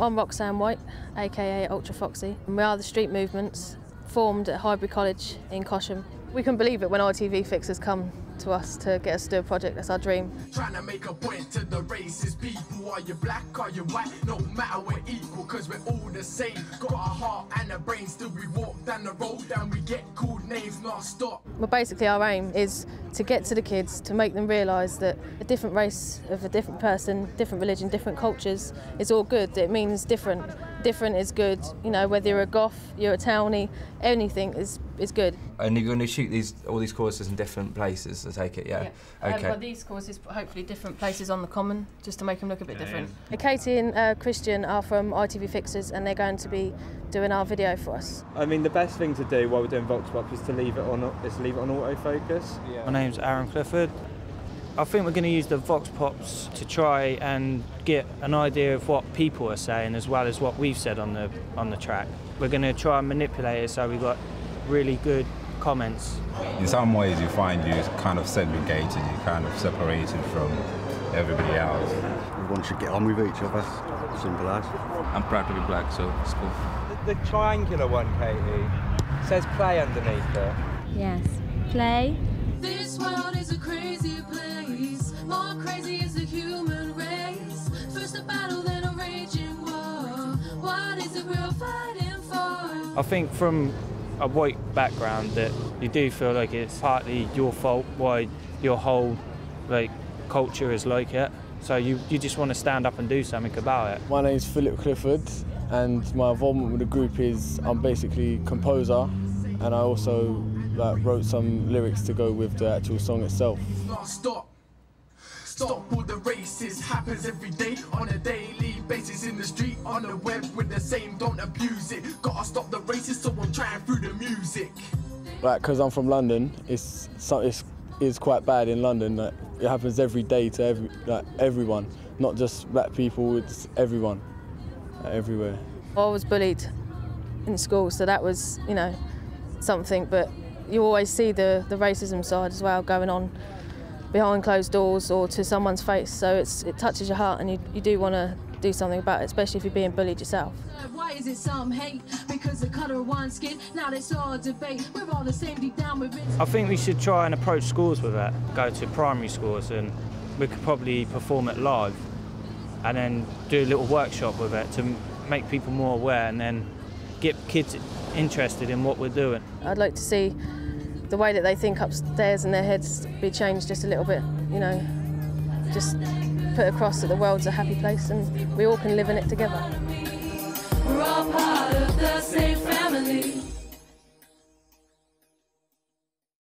I'm Roxanne White, aka Ultra Foxy, and we are the street movements formed at Highbury College in Cosham. We can believe it when ITV Fixers come to us to get us to do a project. That's our dream. Trying to make a point to the racist people. Are you black? Are you white? No matter, we're equal, cause we're all the same. Got a heart and a brain, still we walk down the road and we get called names non stop. Well, basically, our aim is to get to the kids to make them realise that a different race of a different person, different religion, different cultures is all good. It means different. Different is good. You know, whether you're a goth, you're a townie, anything is is good. And you're going to shoot these all these courses in different places. I take it, yeah. Okay. well, these courses, hopefully, different places on the common, just to make them look a bit different. Katie and uh, Christian are from ITV Fixers, and they're going to be doing our video for us. I mean, the best thing to do while we're doing Vox Pop is to leave it on is leave it on autofocus. My name's Aaron Clifford. I think we're going to use the Vox Pops to try and get an idea of what people are saying as well as what we've said on the on the track. We're going to try and manipulate it so we've got really good comments. In some ways, you find you're kind of segregated, you're kind of separated from everybody else. Everyone should get on with each other. Simple as. I'm proud to be black, so it's cool. The, the triangular one, Katie, says play underneath it. Yes. Play. This world is a crazy place. More crazy is the human race. First a battle, then a raging war. What is it we're fighting for? I think from a white background that you do feel like it's partly your fault why your whole like culture is like it. So you, you just want to stand up and do something about it. My name's Philip Clifford, and my involvement with the group is I'm basically composer, and I also like, wrote some lyrics to go with the actual song itself. Non stop. Stop all the races happens every day on a daily basis in the street on the web with the same don't abuse it gotta stop the races so I'm trying through the music Like, because I'm from London, it's so it's is quite bad in London. Like, it happens every day to every like everyone, not just black people. It's everyone, like, everywhere. I was bullied in school, so that was, you know, something. But you always see the, the racism side as well going on behind closed doors or to someone's face. So it's, it touches your heart, and you, you do want to do something about it, especially if you're being bullied yourself. Why is it some hate? Because the color of one skin. Now there's all debate. We're all the same deep down within. I think we should try and approach schools with it. Go to primary schools and we could probably perform it live and then do a little workshop with it to make people more aware and then get kids interested in what we're doing. I'd like to see the way that they think upstairs in their heads be changed just a little bit, you know, just put across that the world's a happy place and we all can live in it together.